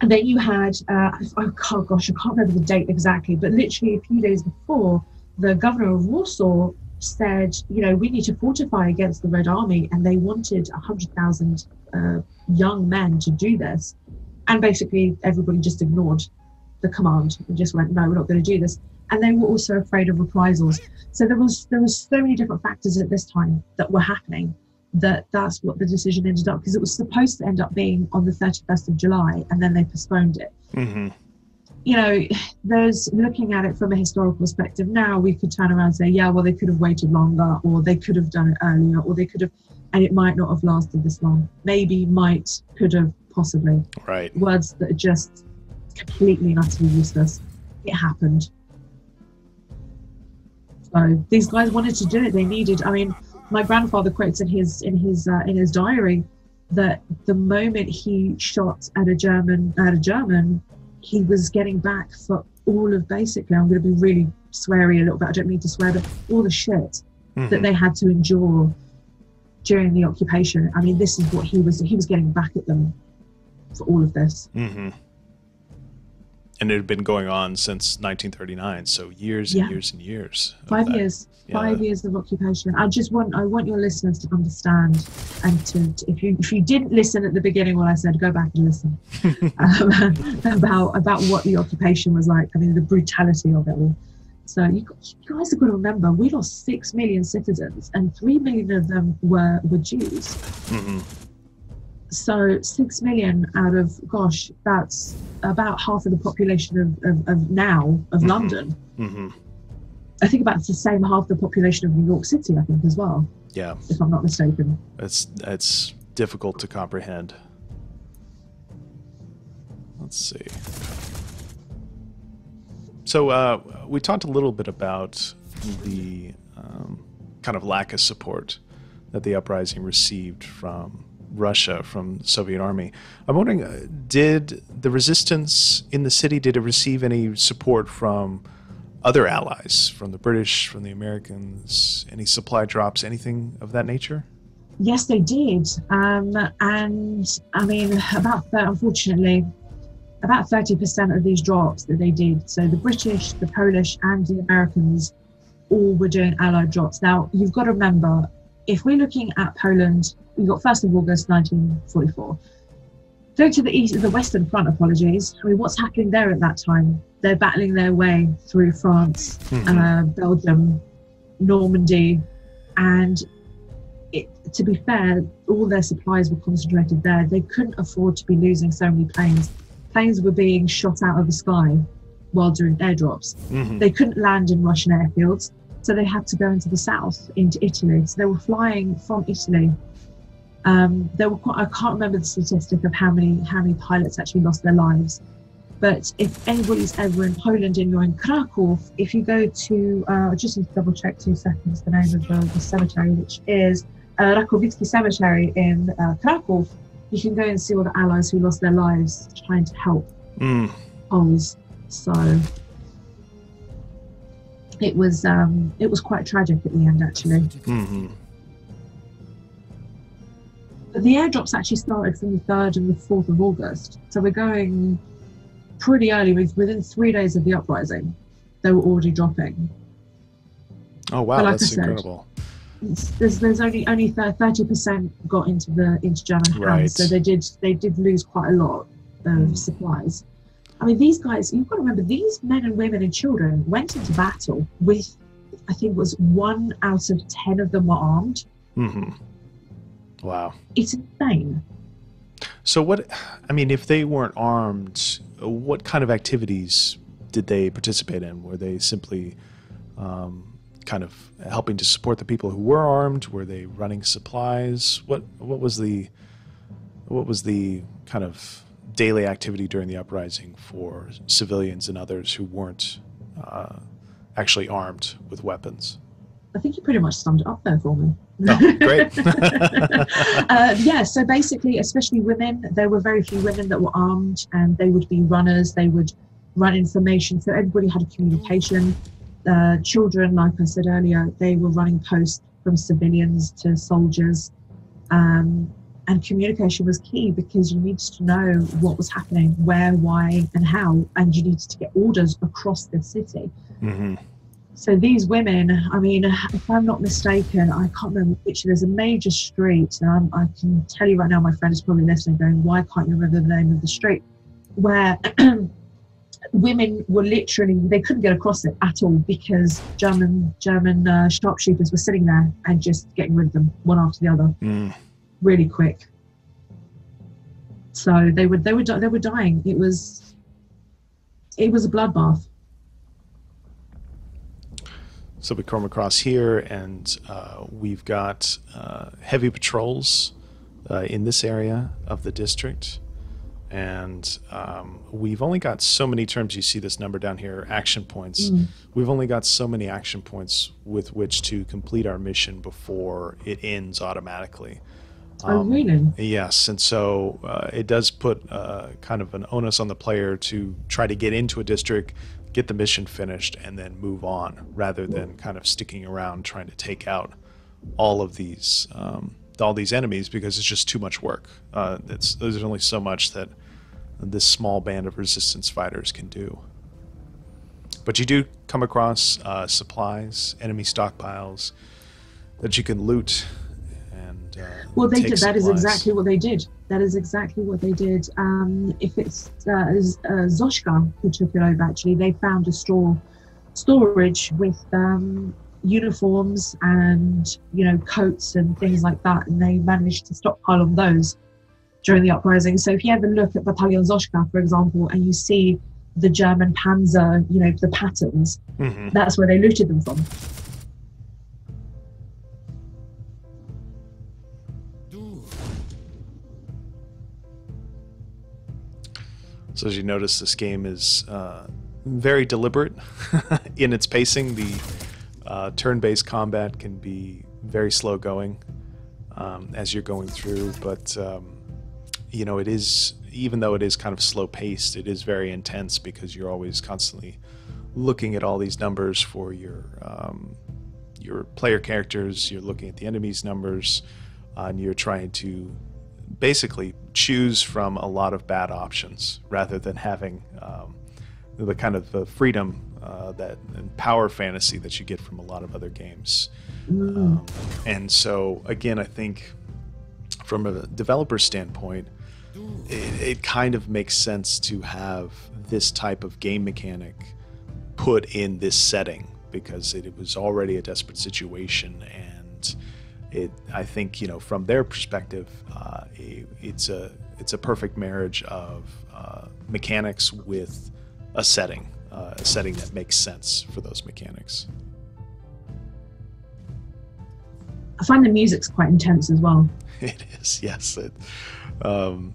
and then you had, uh, oh God, gosh, I can't remember the date exactly, but literally a few days before, the governor of Warsaw said, you know, we need to fortify against the Red Army, and they wanted 100,000 uh, young men to do this. And basically, everybody just ignored the command and just went, no, we're not going to do this. And they were also afraid of reprisals. So there was there was so many different factors at this time that were happening that that's what the decision ended up because it was supposed to end up being on the 31st of July and then they postponed it Mhm. you know, there's looking at it from a historical perspective now, we could turn around and say, yeah, well, they could have waited longer, or they could have done it earlier, or they could have, and it might not have lasted this long. Maybe, might, could have, possibly. Right. Words that are just completely and utterly useless. It happened. So these guys wanted to do it. They needed. I mean, my grandfather quotes in his in his uh, in his diary that the moment he shot at a German at a German, he was getting back for all of basically. I'm going to be really sweary a little bit. I don't mean to swear, but all the shit that Mhm. they had to endure during the occupation. I mean, this is what he was. He was getting back at them for all of this. Mhm. And it had been going on since 1939, so years Yeah. and years and years. Five that. years. Yeah. Five years of occupation. I just want. I want your listeners to understand, and to, to- if you if you didn't listen at the beginning when I said go back and listen um, about about what the occupation was like. I mean, the brutality of it all. So you, you guys have got to remember, we lost six million citizens, and three million of them were were Jews. Mhm. So six million out of gosh, that's about half of the population of, of, of now of Mhm. London. Mhm. I think about the same half the population of New York City. I think as well, Yeah, if I'm not mistaken. it's it's difficult to comprehend. Let's see. So uh, we talked a little bit about the um, kind of lack of support that the uprising received from Russia, from the Soviet army. I'm wondering, uh, did the resistance in the city did it receive any support from other allies, from the British, from the Americans, any supply drops, anything of that nature? Yes, they did. Um, and I mean, about unfortunately, about 30% of these drops that they did. So the British, the Polish, and the Americans all were doing allied drops. Now, you've got to remember, if we're looking at Poland, we got 1st of August 1944. Go to the east, of the Western Front, apologies. I mean, what's happening there at that time? They're battling their way through France, mm-hmm. uh, Belgium, Normandy, and it, to be fair, all their supplies were concentrated there. They couldn't afford to be losing so many planes. Planes were being shot out of the sky while doing airdrops. Mm-hmm. They couldn't land in Russian airfields, so they had to go into the south, into Italy. So they were flying from Italy. Um, there were quite, I can't remember the statistic of how many how many pilots actually lost their lives. But if anybody's ever in Poland and you're in Krakow, if you go to, uh, just need to double check two seconds the name of the, the cemetery, which is uh, Rakowicki Cemetery in uh, Krakow, you can go and see all the allies who lost their lives trying to help mm. Poles. So it was um, it was quite tragic at the end, actually. Mm-hmm. But the airdrops actually started from the third and the fourth of August, so we're going pretty early. Within three days of the uprising, they were already dropping. Oh wow, like that's said, incredible there's there's only only thirty percent got into the into German hands, right. so they did they did lose quite a lot of mm. supplies. I mean, these guys, you've got to remember, these men and women and children went into battle with, I think, was one out of ten of them were armed. Mm-hmm. Wow, it's insane. So what? I mean, if they weren't armed, what kind of activities did they participate in? Were they simply um, kind of helping to support the people who were armed? Were they running supplies? What what was the what was the kind of daily activity during the uprising for civilians and others who weren't uh, actually armed with weapons? I think you pretty much summed it up there for me. Oh, great. uh, yeah, so basically, especially women, there were very few women that were armed and they would be runners, they would run information. So everybody had a communication uh, children, like I said earlier, they were running posts from civilians to soldiers. Um, and communication was key because you needed to know what was happening, where, why, and how, and you needed to get orders across the city. Mm-hmm. So these women, I mean, if I'm not mistaken, I can't remember which. There's a major street, and i can tell you right now, my friend is probably listening, going, "Why can't you remember the name of the street?" Where women were literally they couldn't get across it at all because German German uh, sharpshooters were sitting there and just getting rid of them one after the other, mm. really quick. So they were they were they were dying. It was it was a bloodbath. So we come across here, and uh, we've got uh, heavy patrols uh, in this area of the district and um, we've only got so many terms. You see this number down here, action points. Mm. We've only got so many action points with which to complete our mission before it ends automatically. Oh, um? Yes, and so uh, it does put uh, kind of an onus on the player to try to get into a district, get the mission finished, and then move on, rather than kind of sticking around trying to take out all of these um, all these enemies because it's just too much work. Uh, there's only so much that this small band of resistance fighters can do. But you do come across uh, supplies, enemy stockpiles that you can loot. And uh, well, they did. Supplies. That is exactly what they did. That is exactly what they did. Um, if it's uh, uh, Zośka who took it over, actually, they found a store storage with um, uniforms and you know coats and things like that, and they managed to stockpile on those during the uprising. So if you ever look at Battalion Zośka, for example, and you see the German Panzer, you know, the patterns, mm-hmm. that's where they looted them from. So as you notice, this game is uh, very deliberate in its pacing. The uh, turn-based combat can be very slow going. um, as you're going through. But um, you know, it is even though it is kind of slow paced, it is very intense because you're always constantly looking at all these numbers for your um, your player characters. You're looking at the enemies' numbers, uh, and you're trying to basically choose from a lot of bad options rather than having um, the kind of the freedom uh, that and power fantasy that you get from a lot of other games. Mm. Um, and so, again, I think from a developer standpoint, it, it kind of makes sense to have this type of game mechanic put in this setting because it, it was already a desperate situation and it i think you know from their perspective uh, it, it's a it's a perfect marriage of uh, mechanics with a setting uh, a setting that makes sense for those mechanics I find the music's quite intense as well. it is yes it, um,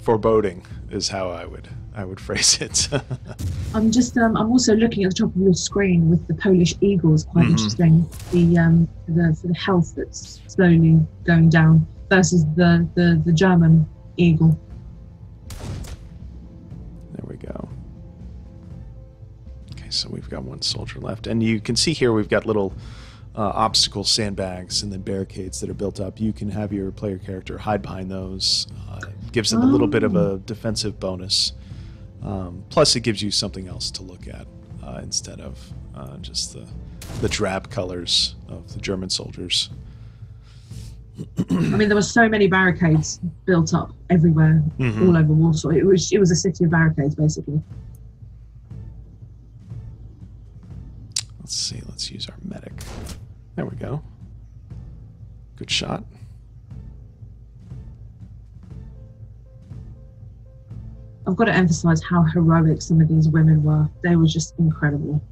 foreboding is how i would i would phrase it I'm just um, I'm also looking at the top of your screen with the Polish eagles. Quite Mhm. interesting. The um the for the health that's slowly going down versus the the the German eagle. There we go. Okay, so we've got one soldier left. And you can see here we've got little uh, obstacle sandbags and then barricades that are built up. You can have your player character hide behind those. Uh, gives them a little bit of a defensive bonus. Um, plus, it gives you something else to look at uh, instead of uh, just the, the drab colors of the German soldiers. I mean, there were so many barricades built up everywhere, Mhm. all over Warsaw. It was it was a city of barricades basically. Let's see, let's use our medic. There we go. Good shot. I've got to emphasize how heroic some of these women were. They were just incredible.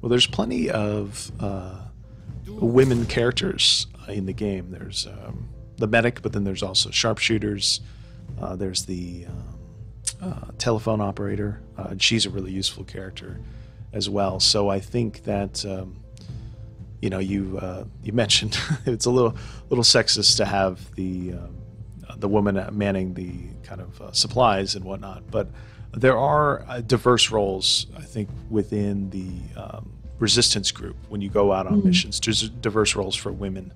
Well, there's plenty of uh, women characters in the game. There's um, the medic, but then there's also sharpshooters. Uh, there's the um, uh, telephone operator. Uh, and she's a really useful character as well. So I think that um, you know you uh, you mentioned it's a little little sexist to have the um, the woman manning the kind of uh, supplies and whatnot, but there are uh, diverse roles I think within the um, resistance group when you go out on Mhm. missions. There's diverse roles for women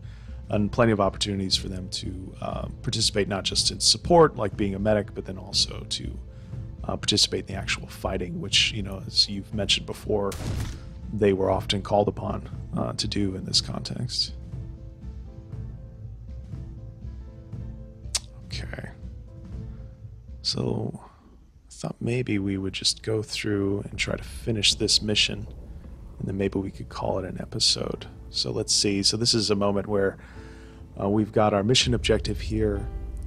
and plenty of opportunities for them to um, participate not just in support like being a medic, but then also to uh, participate in the actual fighting, which you know as you've mentioned before, they were often called upon uh, to do in this context. Okay. So I thought maybe we would just go through and try to finish this mission, and then maybe we could call it an episode. So let's see. So this is a moment where uh, we've got our mission objective here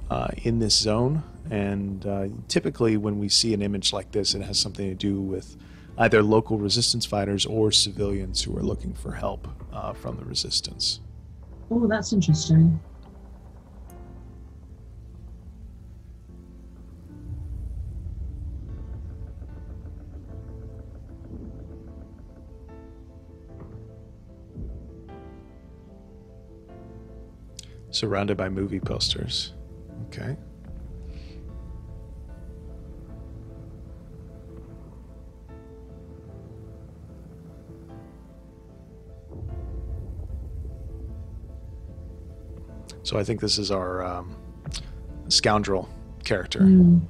uh, in this zone, and uh, typically when we see an image like this, it has something to do with either local resistance fighters or civilians who are looking for help uh, from the resistance. Oh, that's interesting. Surrounded by movie posters. Okay. So I think this is our um, scoundrel character. Mm.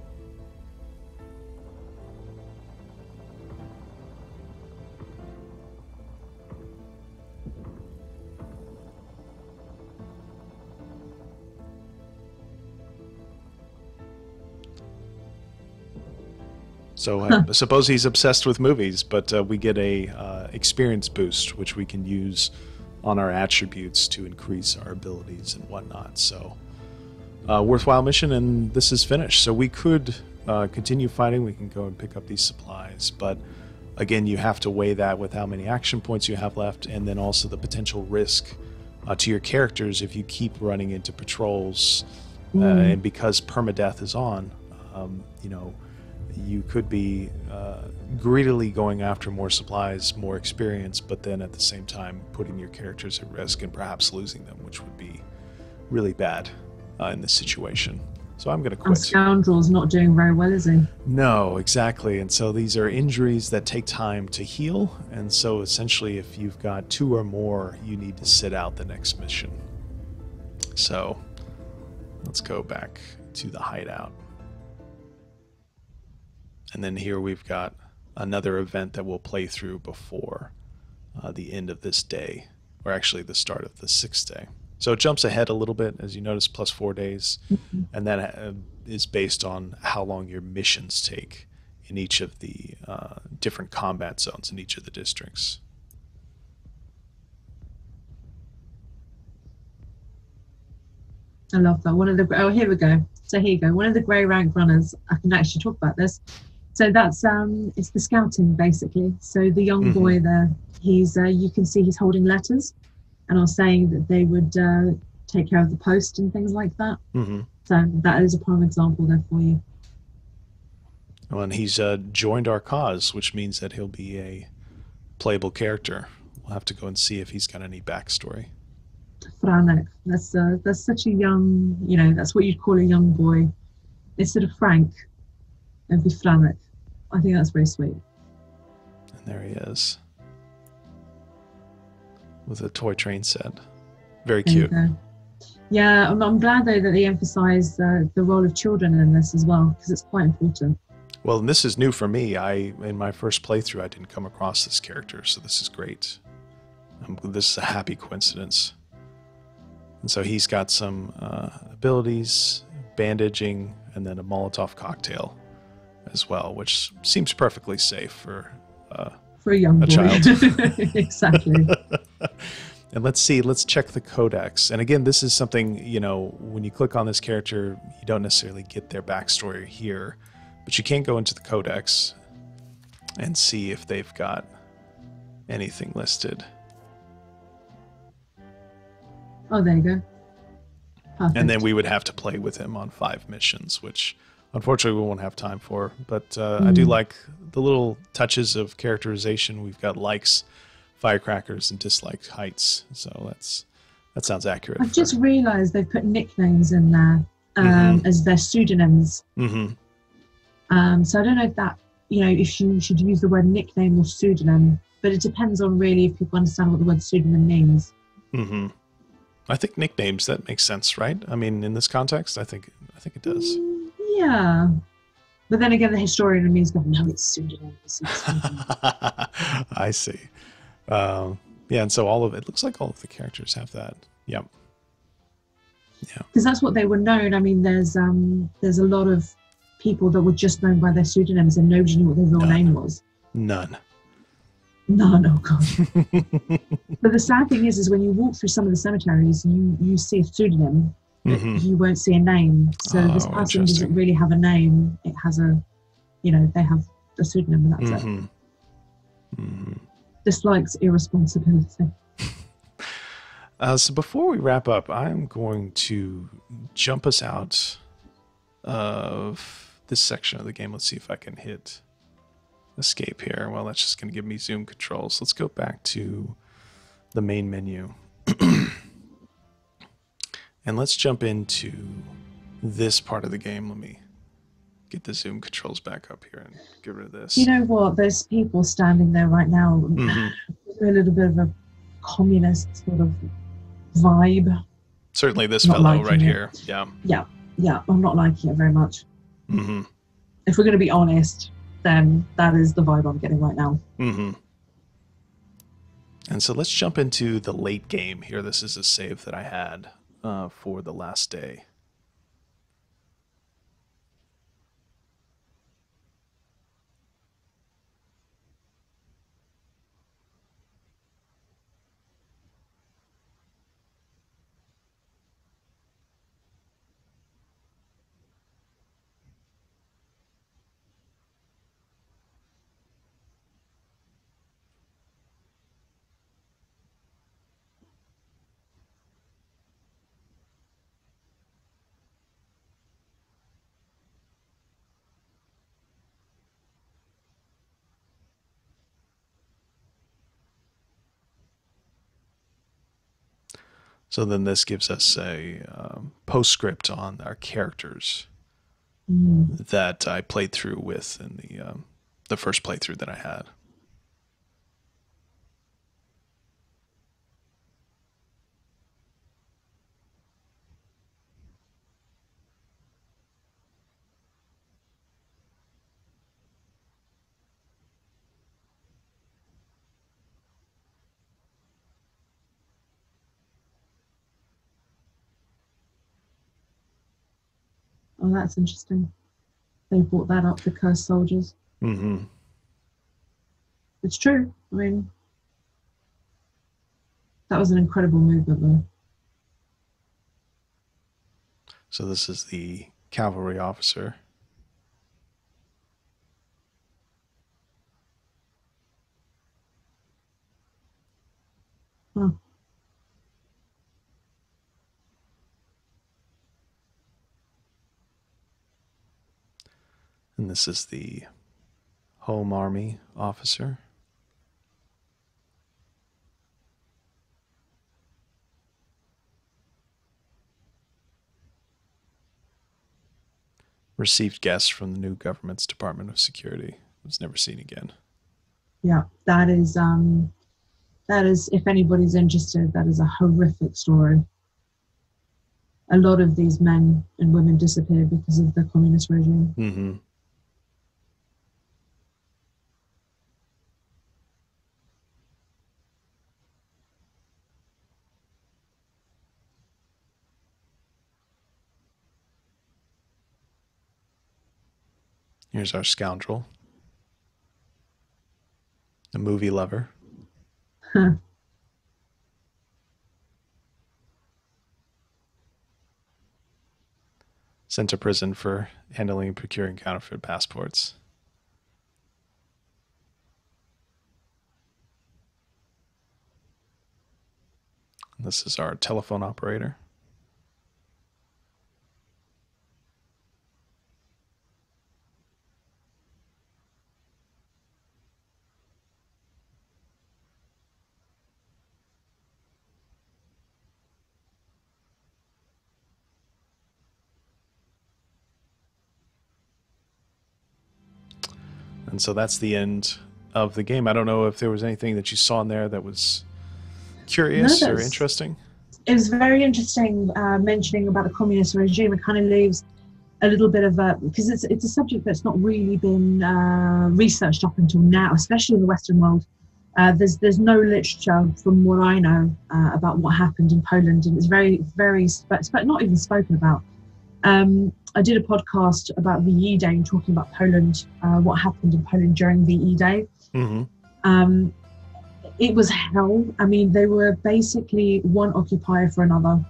So I suppose he's obsessed with movies, but uh, we get a uh, experience boost, which we can use on our attributes to increase our abilities and whatnot. So uh, worthwhile mission, and this is finished. So we could uh, continue fighting. We can go and pick up these supplies, but again, you have to weigh that with how many action points you have left, and then also the potential risk uh, to your characters if you keep running into patrols, uh, Mm. and because permadeath is on, um, you know you could be uh, greedily going after more supplies, more experience, but then at the same time putting your characters at risk and perhaps losing them, which would be really bad uh, in this situation. So I'm going to Our quit. scoundrel's not doing very well, is he? No, exactly. And so these are injuries that take time to heal. And so essentially, if you've got two or more, you need to sit out the next mission. So let's go back to the hideout. And then here we've got another event that we'll play through before uh, the end of this day, or actually the start of the sixth day. So it jumps ahead a little bit, as you notice, plus four days, and that uh, is based on how long your missions take in each of the uh, different combat zones in each of the districts. I love that. One of the oh here we go. So here you go. One of the grey rank runners. I can actually talk about this. So that's um it's the scouting basically. So the young Mhm. boy there, he's uh, you can see he's holding letters, and are saying that they would uh, take care of the post and things like that. Mm-hmm. So that is a prime example there for you. Well, and he's uh, joined our cause, which means that he'll be a playable character. We'll have to go and see if he's got any backstory. Franek. That's uh, that's such a young, you know, that's what you'd call a young boy. Instead of Frank, it'd be Franek. I think that's very sweet. And there he is. With a toy train set. Very cute. Yeah, I'm, I'm glad though that they emphasise uh, the role of children in this as well because it's quite important. Well, and this is new for me. I in my first playthrough, I didn't come across this character, so this is great. Um, this is a happy coincidence. And so he's got some uh, abilities, bandaging, and then a Molotov cocktail as well, which seems perfectly safe for. Uh, For a young A boy. child. exactly. and let's see, let's check the codex. And again, this is something, you know, when you click on this character, you don't necessarily get their backstory here, but you can't go into the codex and see if they've got anything listed. Oh, there you go. Perfect. And then we would have to play with him on five missions, which unfortunately we won't have time for. But uh, I do Mm. like the little touches of characterization. We've got likes, firecrackers, and dislikes heights. So that's that sounds accurate. I've just realised they've put nicknames in there um, as their pseudonyms. hmm Um, so I don't know if that, you know, if you should use the word nickname or pseudonym, but it depends on really if people understand what the word pseudonym means. hmm I think nicknames that makes sense, right? I mean, in this context, I think I think it does. Mm, Yeah. But then again, the historian in me is going, no, it's it's. I see. Um, yeah, and so all of it looks like all of the characters have that. Yep. Yeah. Because that's what they were known. I mean, there's um, there's a lot of people that were just known by their pseudonyms, and nobody knew what their real Yeah. name was. None. No, no, God. But the sad thing is, is when you walk through some of the cemeteries, you you see a pseudonym, Mhm. you won't see a name. So this Oh, person doesn't really have a name. It has a, you know, they have a pseudonym, and that's it. Mhm. Mhm. Dislikes irresponsibility. Uh, so before we wrap up, I'm going to jump us out of this section of the game. Let's see if I can hit escape here. Well, that's just going to give me zoom controls. Let's go back to the main menu. and let's jump into this part of the game. Let me get the zoom controls back up here and get rid of this. You know what? There's people standing there right now. Mhm. A little bit of a communist sort of vibe. Certainly this Not fellow right it. here. Yeah. Yeah, Yeah. I'm not liking it very much. hmm If we're going to be honest, then that is the vibe I'm getting right now. hmm And so let's jump into the late game here. This is a save that I had uh, for the last day. So then this gives us a um, postscript on our characters Mm. that I played through with in the um, the first playthrough that I had. Oh, that's interesting. They brought that up, the cursed soldiers. hmm It's true. I mean, that was an incredible movement, though. So this is the cavalry officer. Huh. And this is the home army officer. Received guests from the new government's Department of Security. Was never seen again. Yeah, that is um, that is. If anybody's interested, that is a horrific story. A lot of these men and women disappeared because of the communist regime. Mm-hmm. Here's our scoundrel. the movie lover. Huh. Sent to prison for handling and procuring counterfeit passports. This is our telephone operator. And so that's the end of the game. I don't know if there was anything that you saw in there that was curious No, or interesting. it was very interesting uh, mentioning about the communist regime. It kind of leaves a little bit of a because it's it's a subject that's not really been uh, researched up until now, especially in the Western world. Uh, there's there's no literature from what I know uh, about what happened in Poland, and it's very very sp- sp- not even spoken about. Um, I did a podcast about VE Day and talking about Poland, uh, what happened in Poland during VE Day hmm um, it was hell. I mean, they were basically one occupier for another.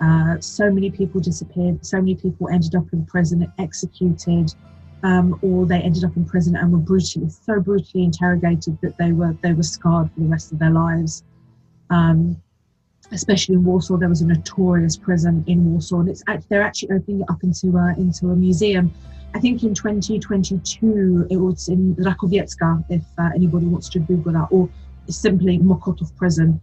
Uh, so many people disappeared. So many people ended up in prison, executed, um, or they ended up in prison and were brutally, so brutally interrogated that they were they were scarred for the rest of their lives. Um, especially in Warsaw, there was a notorious prison in Warsaw, and it's they're actually opening it up into a, into a museum. I think in 2022 it was in Rakowiecka, if uh, anybody wants to Google that, or simply Mokotów prison.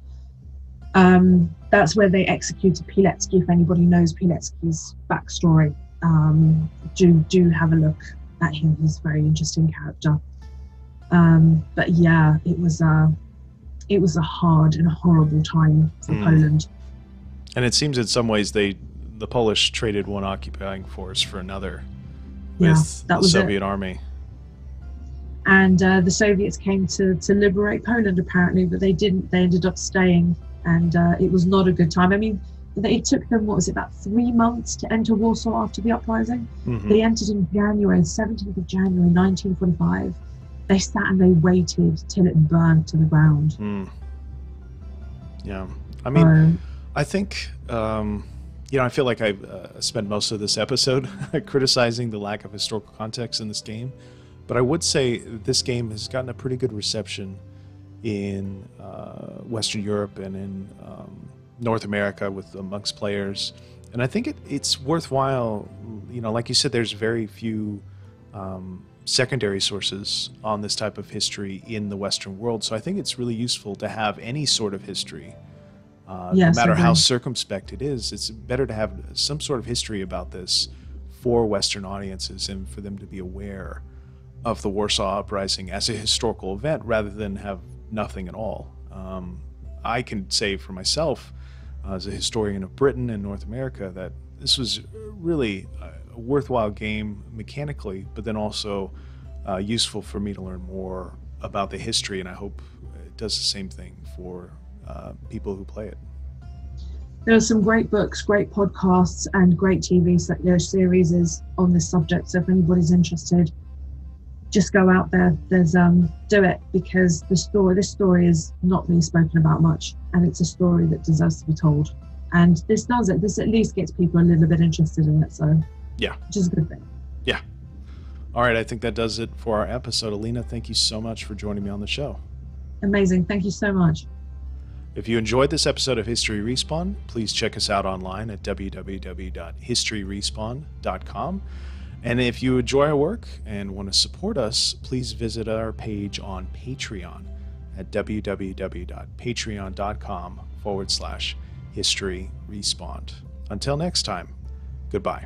Um, that's where they executed Pilecki. If anybody knows Pilecki's backstory, um, do do have a look at him. He's a very interesting character. Um, but yeah, it was a it was a hard and horrible time for Mm. Poland. And it seems in some ways they the Polish traded one occupying force for another Yeah, with that the was it. Soviet army. and uh, the Soviets came to, to liberate Poland apparently, but they didn't. They ended up staying, and uh, it was not a good time. I mean, they- it took them what was it about three months to enter Warsaw after the uprising. Mhm. They entered in January, 17th of January, 1945. They sat and they waited till it burned to the ground. Mm. Yeah. I mean, So, I think, um, you know, I feel like I uh, spent most of this episode criticizing the lack of historical context in this game, but I would say this game has gotten a pretty good reception in uh, Western Europe and in um, North America with amongst players, and I think it, it's worthwhile. You know, like you said, there's very few um, secondary sources on this type of history in the Western world, so I think it's really useful to have any sort of history Uh, Yes, no matter how circumspect it is, it's better to have some sort of history about this for Western audiences and for them to be aware of the Warsaw Uprising as a historical event rather than have nothing at all. Um, I can say for myself, uh, as a historian of Britain and North America, that this was really a worthwhile game mechanically, but then also uh, useful for me to learn more about the history, and I hope it does the same thing for uh, people who play it. There are some great books, great podcasts, and great TV series on this subject. So if anybody's interested, just go out there. There's um, do it because the story, this story is not being spoken about much, and it's a story that deserves to be told. And this does it. This at least gets people a little bit interested in it. So Yeah. which is a good thing. Yeah. All right, I think that does it for our episode. Alina, thank you so much for joining me on the show. Amazing. Thank you so much. If you enjoyed this episode of History Respawned, please check us out online at www.historyrespawned.com. And if you enjoy our work and want to support us, please visit our page on Patreon at www.patreon.com forward slash history respawn. Until next time, goodbye.